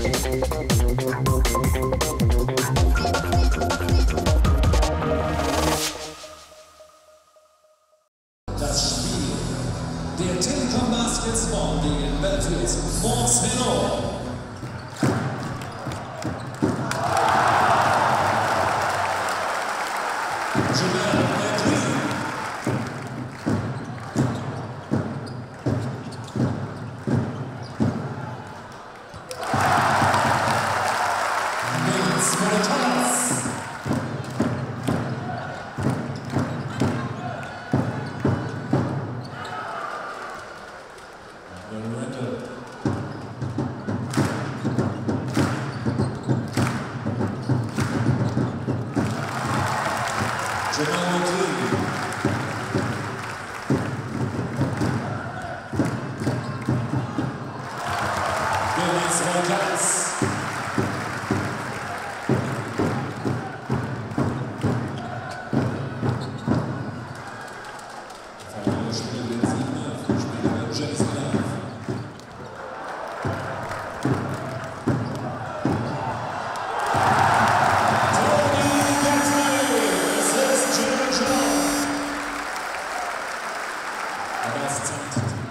Der Telekom Basketball gegen Belfius Mons Hainaut. Jamel McLean. Jamal O'Keefe. arrested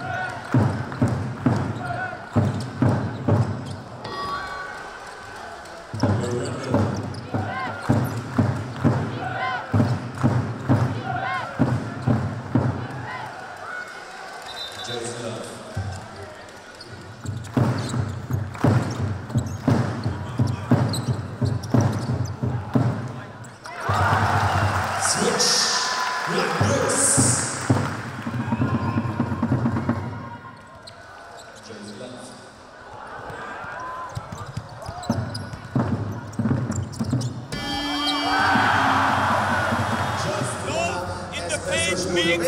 means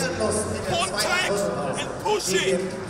contact and pushing.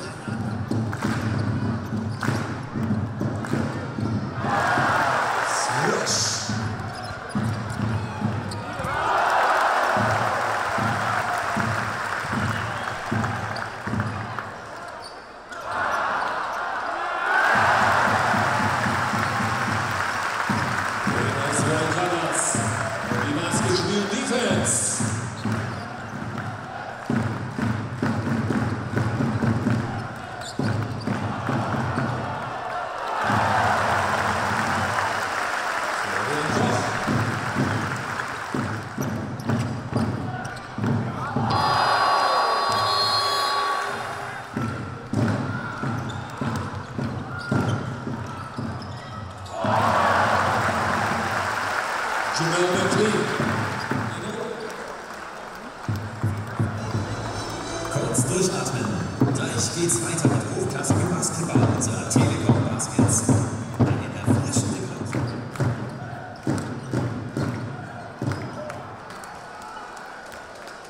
Kurz durchatmen. Gleich geht's weiter mit hochklassigem Basketball unserer Telekom Baskets. Eine erfrischende Kraft.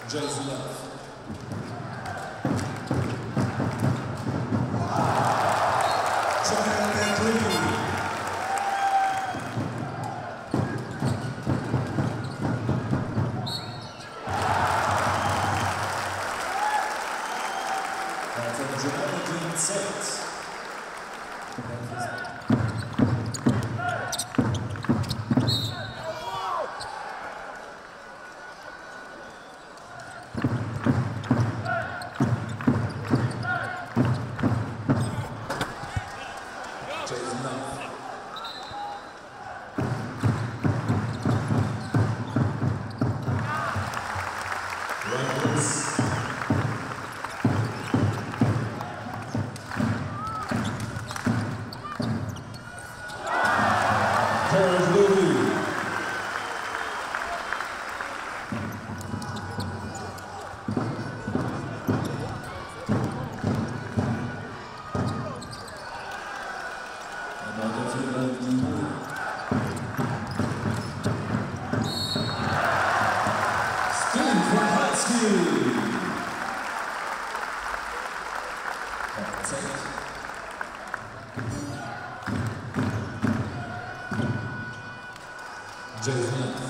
Jason Love. seconds. 박수. 이제 우선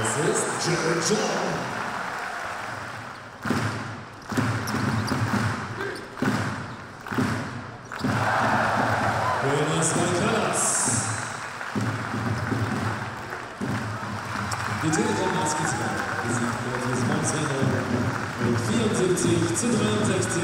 This is Joe Jones. Die Telekom Basketball besiegt Moses Monsanto mit 74 zu 63.